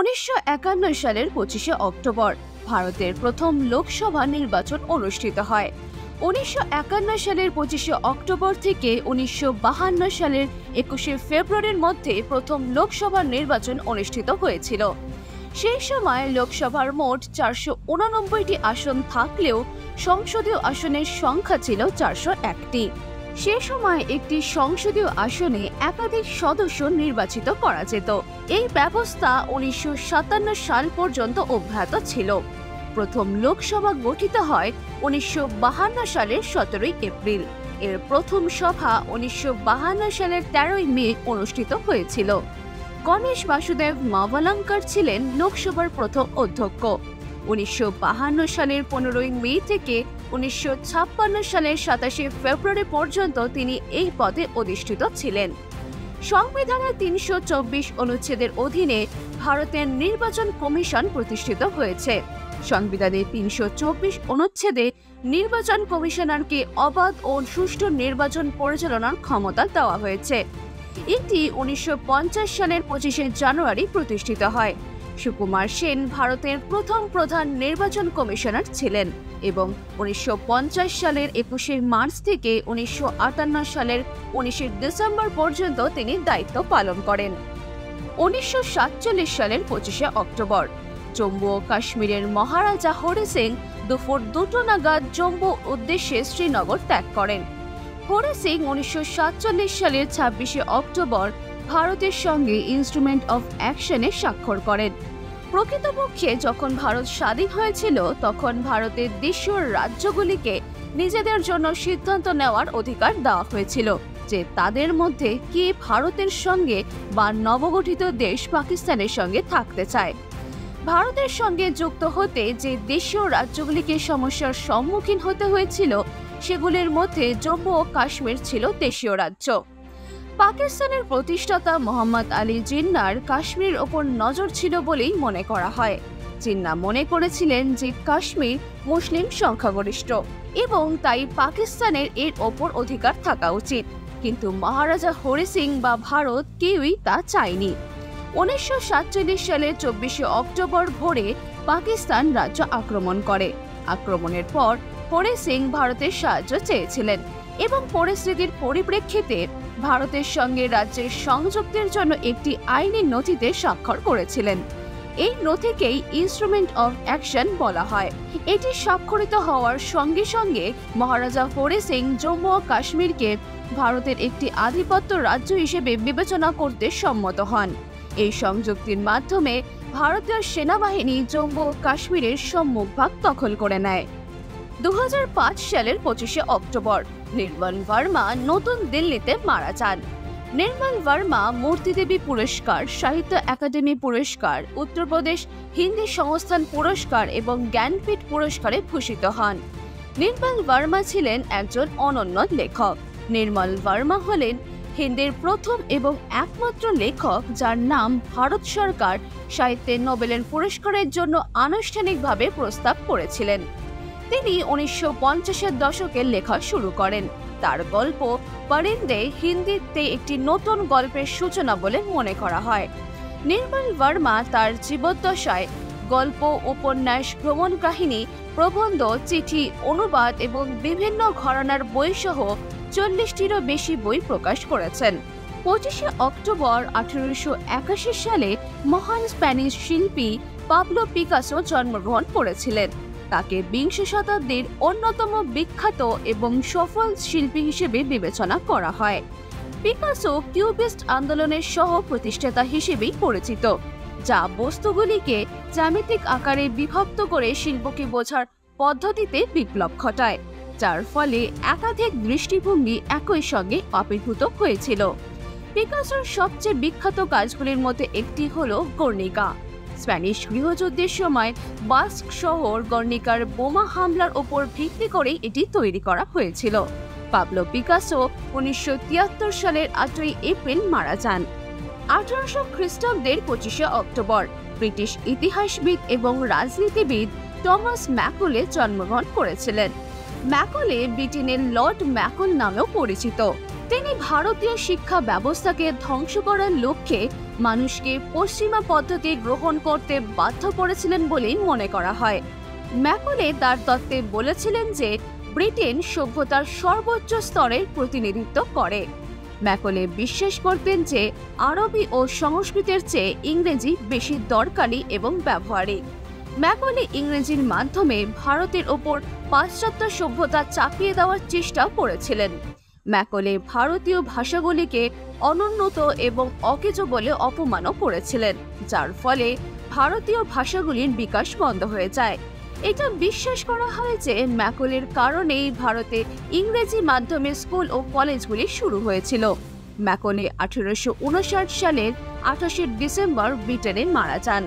উনিশশো একান্ন সালের পঁচিশে অক্টোবর ভারতের প্রথম লোকসভা নির্বাচন অনুষ্ঠিত হয়। উনিশশো একান্ন সালের পঁচিশে অক্টোবর থেকে উনিশশো সালের একুশে ফেব্রুয়ারির মধ্যে প্রথম লোকসভা নির্বাচন অনুষ্ঠিত হয়েছিল। সেই সময় লোকসভার মোট চারশো উননব্বইটি আসন থাকলেও সংসদীয় আসনের সংখ্যা ছিল চারশো একটি। সে সময় একটি সংসদীয় আসনে একাধিক সদস্য নির্বাচিত করা যেত। এই ব্যবস্থা উনিশশো সাতান্ন সাল পর্যন্ত অব্যাহত ছিল। প্রথম লোকসভা গঠিত হয় উনিশশো সালের সতেরোই এপ্রিল। এর প্রথম সভা উনিশশো সালের তেরোই মে অনুষ্ঠিত হয়েছিল। গণেশ বাসুদেব মাভালাঙ্কার ছিলেন লোকসভার প্রথম অধ্যক্ষ। উনিশশো সালের পনেরোই মে থেকে উনিশশো ছাপ্পান্ন সালের সাতাশে ফেব্রুয়ারি পর্যন্ত তিনি এই পদে অধিষ্ঠিত ছিলেন। সংবিধানের তিনশো চব্বিশ অনুচ্ছেদের অধীনে ভারতের নির্বাচন কমিশন প্রতিষ্ঠিত হয়েছে। সংবিধানের তিনশো চব্বিশ অনুচ্ছেদে নির্বাচন কমিশনারকে অবাধ ও সুষ্ঠু নির্বাচন পরিচালনার ক্ষমতা দেওয়া হয়েছে। এটি উনিশশো পঞ্চাশ সালের পঁচিশে জানুয়ারি প্রতিষ্ঠিত হয়। সুকুমার সেন ভারতের প্রথম প্রধান নির্বাচন কমিশনার ছিলেন এবং উনিশশো পঞ্চাশ সালের একুশে মার্চ থেকে উনিশশো আটান্ন সালের উনিশে ডিসেম্বর পর্যন্ত তিনি দায়িত্ব পালন করেন। উনিশশো সাতচল্লিশ সালের পঁচিশে অক্টোবর, জম্মু ও কাশ্মীরের মহারাজা হরি সিং দুপুর দুটো নাগাদ জম্মু উদ্দেশ্যে শ্রীনগর ত্যাগ করেন। হরি সিং উনিশশো সাতচল্লিশ সালের ছাব্বিশে অক্টোবর ভারতের সঙ্গে ইনস্ট্রুমেন্ট অফ অ্যাকশনে স্বাক্ষর করেন। প্রকৃতপক্ষে যখন ভারত স্বাধীন হয়েছিল, তখন ভারতের দেশীয় রাজ্যগুলিকে নিজেদের জন্য সিদ্ধান্ত নেওয়ার অধিকার দেওয়া হয়েছিল যে তাদের মধ্যে কে ভারতের সঙ্গে বা নবগঠিত দেশ পাকিস্তানের সঙ্গে থাকতে চায়। ভারতের সঙ্গে যুক্ত হতে যে দেশীয় রাজ্যগুলিকে সমস্যার সম্মুখীন হতে হয়েছিল, সেগুলির মধ্যে জম্মু ও কাশ্মীর ছিল দেশীয় রাজ্য। পাকিস্তানের প্রতিষ্ঠাতা মোহাম্মদ আলী জিন্নার কাশ্মীর ওপর নজর ছিল বলেই মনে করা হয়। জিন্না মনে করেছিলেন যে কাশ্মীর মুসলিম সংখ্যাগরিষ্ঠ এবং তাই পাকিস্তানের এর ওপর অধিকার থাকা উচিত। কিন্তু মহারাজা হরি সিং বা ভারত কেউই তা চায়নি। উনিশশো সালের চব্বিশে অক্টোবর ভোরে পাকিস্তান রাজ্য আক্রমণ করে। আক্রমণের পর হরি সিং ভারতের সাহায্য চেয়েছিলেন। এবং পরিস্থিতির পরিপ্রেক্ষিতে ভারতের সঙ্গে রাজ্যের সংযুক্তের জন্য একটি আইনি নথিতে স্বাক্ষর করেছিলেন। এই নথিকেই ইনস্ট্রুমেন্ট অফ অ্যাকশন বলা হয়। এটি স্বাক্ষরিত হওয়ার সঙ্গে সঙ্গে মহারাজা হরি সিং জম্মু ও কাশ্মীরকে ভারতের একটি আধিপত্য রাজ্য হিসেবে বিবেচনা করতে সম্মত হন। এই সংযুক্তির মাধ্যমে ভারতীয় সেনাবাহিনী জম্মু ও কাশ্মীরের সম্মুখভাগ দখল করে নেয়। দু হাজার পাঁচ সালের পঁচিশে অক্টোবর নির্মল ভার্মা নতুন দিল্লিতে মারা যান। নির্মল ভার্মা মূর্তিদেবী পুরস্কার, সাহিত্য একাডেমি পুরস্কার উত্তরপ্রদেশ হিন্দি সংস্থান পুরস্কার এবং জ্ঞানপীঠ পুরস্কারে ভূষিত হন। নির্মল ভার্মা ছিলেন একজন অনন্য লেখক। নির্মল ভার্মা হলেন হিন্দির প্রথম এবং একমাত্র লেখক যার নাম ভারত সরকার সাহিত্যে নোবেলের পুরস্কারের জন্য আনুষ্ঠানিকভাবে প্রস্তাব করেছিলেন। তিনি উনিশশো পঞ্চাশের দশকে লেখা শুরু করেন। তার গল্প পরিন্দে হিন্দিতে একটি নতুন গল্পের সূচনা বলে মনে করা হয়। নির্মল বর্মা তার জীবদ্দশায় গল্প, উপন্যাস, ভ্রমণ কাহিনী, প্রবন্ধ, চিঠি, অনুবাদ এবং বিভিন্ন ঘরানার বইসহ চল্লিশটিরও বেশি বই প্রকাশ করেছেন। পঁচিশে অক্টোবর আঠেরোশো একাশি সালে মহান স্প্যানিশ শিল্পী পাবলো পিকাসো জন্মগ্রহণ করেছিলেন। তাকে বিংশ শতাব্দীর অন্যতম বিখ্যাত এবং সফল শিল্পী হিসেবে বিবেচনা করা হয়। পিকাসো কিউবিস্ট আন্দোলনের সহ প্রতিষ্ঠাতা হিসেবেই পরিচিত, যা বস্তুগুলিকে জ্যামিতিক আকারে বিভক্ত করে শিল্পকে বোঝার পদ্ধতিতে বিপ্লব ঘটায়, যার ফলে একাধিক দৃষ্টিভঙ্গি একই সঙ্গে আবির্ভূত হয়েছিল। পিকাসোর সবচেয়ে বিখ্যাত কাজগুলির মধ্যে একটি হল গর্নিকা। স্প্যানিশ গৃহযুদ্ধের সময় বাস্ক শহর গর্নিকার বোমা হামলার ওপর ভিত্তি করেই এটি তৈরি করা হয়েছিল। পাবলো পিকাসো উনিশশো তিয়াত্তর সালের আটই এপ্রিল মারা যান। আঠারোশো খ্রিস্টাব্দের পঁচিশে অক্টোবর ব্রিটিশ ইতিহাসবিদ এবং রাজনীতিবিদ টমাস ম্যাকুলে জন্মগ্রহণ করেছিলেন। ম্যাকলে ব্রিটেনের লর্ড ম্যাকল নামেও পরিচিত। তিনি ভারতীয় শিক্ষা ব্যবস্থাকে ধ্বংস করার লক্ষ্যে মানুষকে পশ্চিমা পদ্ধতি গ্রহণ করতে বাধ্য করেছিলেন বলেই মনে করা হয়। ম্যাকলে তার তত্ত্বে বলেছিলেন যে, ব্রিটেন সভ্যতার সর্বোচ্চ স্তরের প্রতিনিধিত্ব করে। ম্যাকলে বিশ্বাস করতেন যে, আরবি ও সংস্কৃতের চেয়ে ইংরেজি বেশি দরকারি এবং ব্যবহারিক। ম্যাকলে ইংরেজির মাধ্যমে ভারতের ওপর পাশ্চাত্য সভ্যতা চাপিয়ে দেওয়ার চেষ্টা করেছিলেন। ম্যাকলে ভারতীয় ভাষাগুলিকে অনুন্নত এবং অকেজ বলে অপমানও করেছিলেন, যার ফলে ভারতীয় ভাষাগুলির বিকাশ বন্ধ হয়ে যায়। এটা বিশ্বাস করা হয় যে ম্যাকলের কারণেই ভারতে ইংরেজি মাধ্যমে স্কুল ও কলেজগুলি শুরু হয়েছিল। ম্যাকলে আঠেরোশো সালের আঠাশে ডিসেম্বর ব্রিটেনে মারা যান।